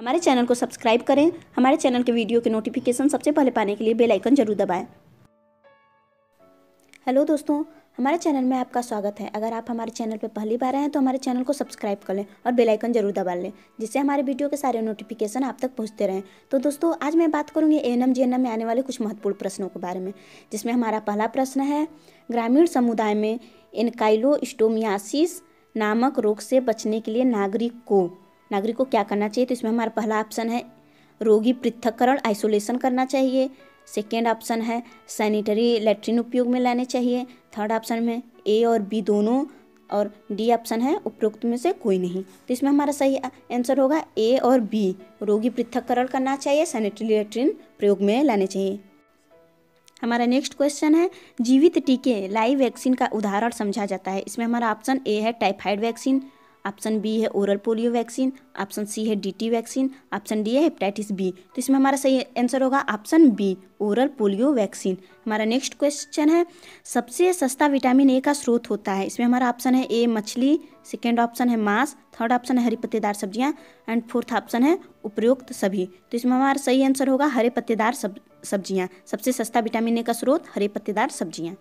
हमारे चैनल को सब्सक्राइब करें, हमारे चैनल के वीडियो के नोटिफिकेशन सबसे पहले पाने के लिए बेल आइकन ज़रूर दबाएँ। हेलो दोस्तों, हमारे चैनल में आपका स्वागत है। अगर आप हमारे चैनल पर पहली बार आए हैं तो हमारे चैनल को सब्सक्राइब कर लें और बेल आइकन ज़रूर दबा लें, जिससे हमारे वीडियो के सारे नोटिफिकेशन आप तक पहुँचते रहें। तो दोस्तों, आज मैं बात करूँगी एन में आने वाले कुछ महत्वपूर्ण प्रश्नों के बारे में, जिसमें हमारा पहला प्रश्न है, ग्रामीण समुदाय में इनकाइलोस्टोमियासिस नामक रोग से बचने के लिए नागरिक को नागरिक को क्या करना चाहिए? तो इसमें हमारा पहला ऑप्शन है, रोगी पृथककरण आइसोलेशन करना चाहिए। सेकेंड ऑप्शन है सैनिटरी लेट्रिन उपयोग में लाने चाहिए। थर्ड ऑप्शन में ए और बी दोनों और डी ऑप्शन है, उपरोक्त में से कोई नहीं। तो इसमें हमारा सही आंसर होगा ए और बी रोगी पृथककरण करना चाहिए सैनिटरी लेट्रिन प्रयोग में लाने चाहिए। हमारा नेक्स्ट क्वेश्चन है, जीवित टीके लाइव वैक्सीन का उदाहरण समझा जाता है। इसमें हमारा ऑप्शन ए है टाइफाइड वैक्सीन ऑप्शन बी है oral polio vaccine, option C है डीटी वैक्सीन, ऑप्शन डी है हेपेटाइटिस बी। तो इसमें हमारा सही आंसर होगा option B, oral polio vaccine. हमारा नेक्स्ट क्वेश्चन है, सबसे सस्ता विटामिन ए का स्रोत होता है। इसमें हमारा ऑप्शन है ए, मछली, सेकेंड ऑप्शन है मांस, थर्ड ऑप्शन है हरी पत्तेदार सब्ज़ियाँ, एंड फोर्थ ऑप्शन है उपयुक्त सभी। तो इसमें हमारा सही आंसर होगा हरे पत्तेदार सब, सब्ज़ियाँ। सबसे सस्ता विटामिन ए का स्रोत हरे पत्तेदार सब्ज़ियाँ।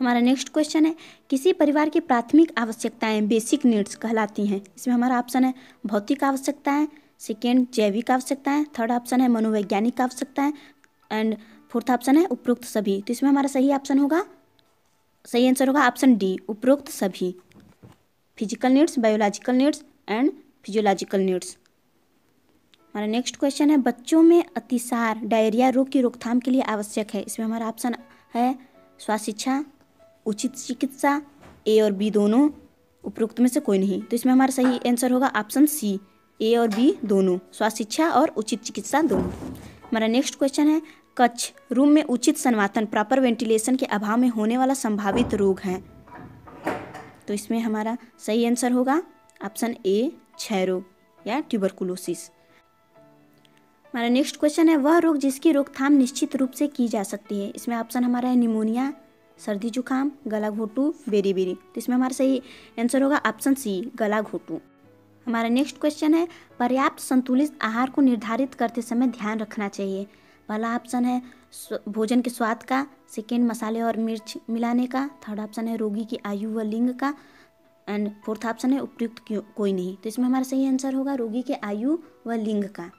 हमारा नेक्स्ट क्वेश्चन है, किसी परिवार की प्राथमिक आवश्यकताएँ बेसिक नीड्स कहलाती हैं। इसमें हमारा ऑप्शन है भौतिक आवश्यकताएँ सेकेंड जैविक आवश्यकताएँ थर्ड ऑप्शन है मनोवैज्ञानिक आवश्यकताएँ एंड फोर्थ ऑप्शन है उपरोक्त सभी। तो इसमें हमारा सही ऑप्शन होगा? सही आंसर होगा ऑप्शन डी उपरोक्त सभी। Physical needs biological needs and physiological needs हमारा नेक्स्ट क्वेश्चन है, बच्चों में अतिसार डायरिया रोग की रोकथाम के लिए आवश्यक है। इसमें हमारा ऑप्शन है, स्वास्थ्य शिक्षा उचित चिकित्सा, ए और बी दोनों उपरोक्त में से कोई नहीं। तो इसमें हमारा सही आंसर होगा ऑप्शन सी ए और बी दोनों। स्वास्थ्य शिक्षा और उचित चिकित्सा दोनों। हमारा नेक्स्ट क्वेश्चन है, कच्छ रूम में उचित संवातन प्रॉपर वेंटिलेशन के अभाव में होने वाला संभावित रोग है। तो इसमें हमारा सही आंसर होगा ऑप्शन ए क्षय रोग या ट्यूबरकुलोसिस हमारा नेक्स्ट क्वेश्चन है, वह रोग जिसकी रोकथाम निश्चित रूप से की जा सकती है। इसमें ऑप्शन हमारा है निमोनिया सर्दी जुकाम, गला घोटू बेरी बेरी तो इसमें हमारा सही आंसर होगा ऑप्शन सी गला घोटू। हमारा नेक्स्ट क्वेश्चन है, पर्याप्त संतुलित आहार को निर्धारित करते समय ध्यान रखना चाहिए। पहला ऑप्शन है भोजन के स्वाद का सेकेंड मसाले और मिर्च मिलाने का थर्ड ऑप्शन है, रोगी की आयु व लिंग का एंड फोर्थ ऑप्शन है, उपयुक्त कोई नहीं। तो इसमें हमारा सही आंसर होगा, रोगी के आयु व लिंग का।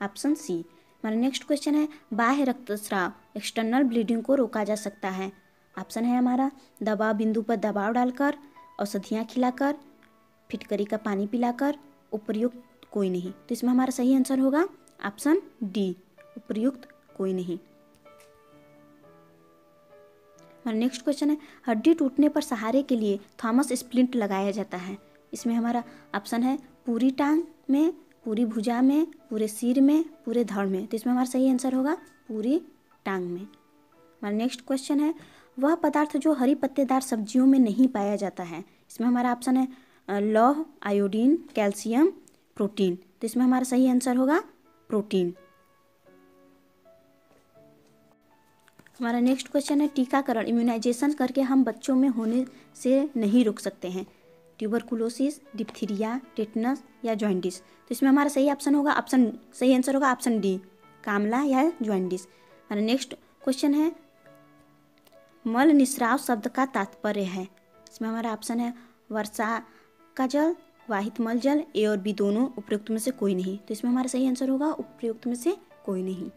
ऑप्शन सी हमारा नेक्स्ट क्वेश्चन है, बाह्य रक्तस्राव एक्सटर्नल ब्लीडिंग को रोका जा सकता है। ऑप्शन है हमारा, दबाव बिंदु पर दबाव डालकर, औषधियाँ खिलाकर, फिटकरी का पानी पिलाकर, उपयुक्त कोई नहीं। तो इसमें हमारा सही आंसर होगा ऑप्शन डी, उपयुक्त कोई नहीं। हमारा नेक्स्ट क्वेश्चन है, हड्डी टूटने पर सहारे के लिए थॉमस स्प्लिंट लगाया जाता है। इसमें हमारा ऑप्शन है, पूरी टांग में, पूरी भुजा में, पूरे सिर में, पूरे धड़ में। तो इसमें हमारा सही आंसर होगा, पूरी टांग में। हमारा नेक्स्ट क्वेश्चन है वह पदार्थ जो हरी पत्तेदार सब्जियों में नहीं पाया जाता है। इसमें हमारा ऑप्शन है लौह आयोडीन कैल्शियम प्रोटीन तो इसमें हमारा सही आंसर होगा प्रोटीन हमारा नेक्स्ट क्वेश्चन है, टीकाकरण इम्यूनाइजेशन करके हम बच्चों में होने से नहीं रुक सकते हैं। ट्यूबरकुलोसिस डिप्थीरिया टेटनस या जॉइंटिस तो इसमें हमारा सही ऑप्शन होगा ऑप्शन सही आंसर होगा ऑप्शन डी कामला या जॉइंटिस हमारा नेक्स्ट क्वेश्चन है मल निस्राव शब्द का तात्पर्य है। इसमें हमारा ऑप्शन है वर्षा का जल, वाहित मल जल, ए और बी दोनों उपयुक्त में से कोई नहीं। तो इसमें हमारा सही आंसर होगा, उपयुक्त में से कोई नहीं।